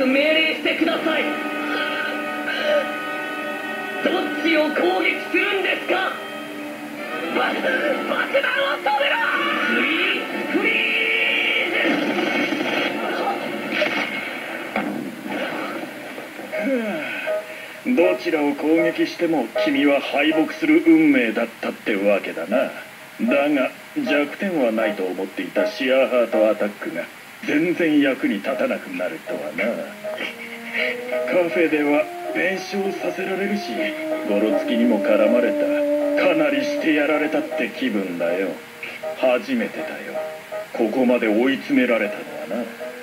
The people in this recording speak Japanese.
く命令してください。どっちを攻撃するんですか？爆爆弾を止めろ！フリーフリー。ズどちらを攻撃しても君は敗北する運命だったってわけだな。だが弱点はないと思っていたシアーハートアタックが。全然役に立たなくなるとはな。カフェでは弁償させられるしゴロつきにも絡まれたかなりしてやられたって気分だよ。初めてだよ。ここまで追い詰められたのはな。